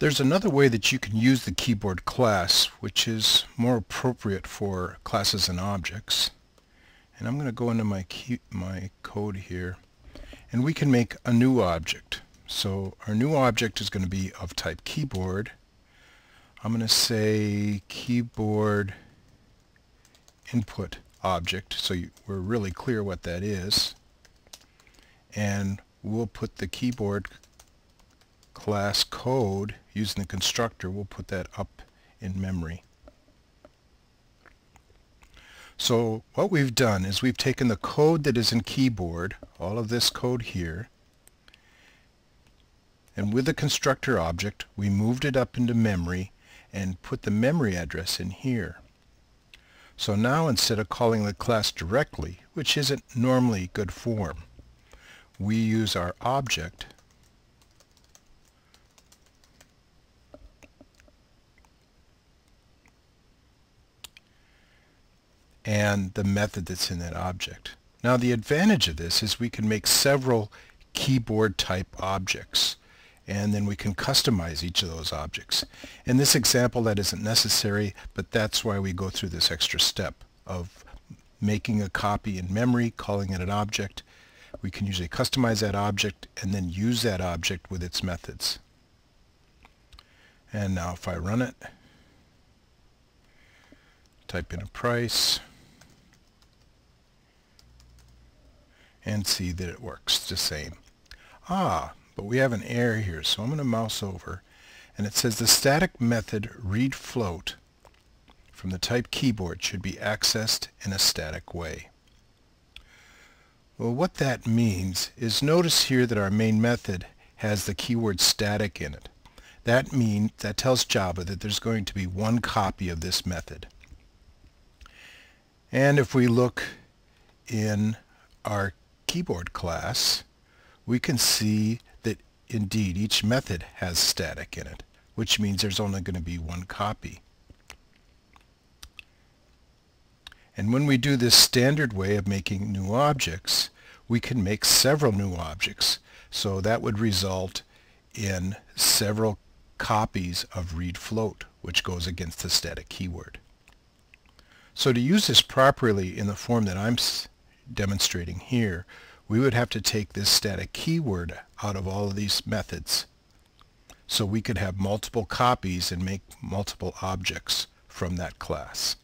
There's another way that you can use the keyboard class which is more appropriate for classes and objects. And I'm going to go into my key, my code here and we can make a new object. So our new object is going to be of type keyboard. I'm going to say keyboard input object so you, we're really clear what that is and we'll put the keyboard class code using the constructor we'll put that up in memory. So what we've done is we've taken the code that is in keyboard all of this code here and with the constructor object we moved it up into memory and put the memory address in here. So now instead of calling the class directly, which isn't normally good form, we use our object and the method that's in that object. Now the advantage of this is we can make several keyboard type objects and then we can customize each of those objects. In this example that isn't necessary, but that's why we go through this extra step of making a copy in memory, calling it an object. We can usually customize that object and then use that object with its methods. And now if I run it, type in a price, and see that it works the same. Ah, but we have an error here, so I'm going to mouse over, and it says the static method read float from the type keyboard should be accessed in a static way. Well, what that means is notice here that our main method has the keyword static in it. That means that tells Java that there's going to be one copy of this method. And if we look in our keyboard class, we can see that indeed each method has static in it, which means there's only going to be one copy. And when we do this standard way of making new objects, we can make several new objects. So that would result in several copies of read float, which goes against the static keyword. So to use this properly in the form that I'm demonstrating here, we would have to take this static keyword out of all of these methods so we could have multiple copies and make multiple objects from that class.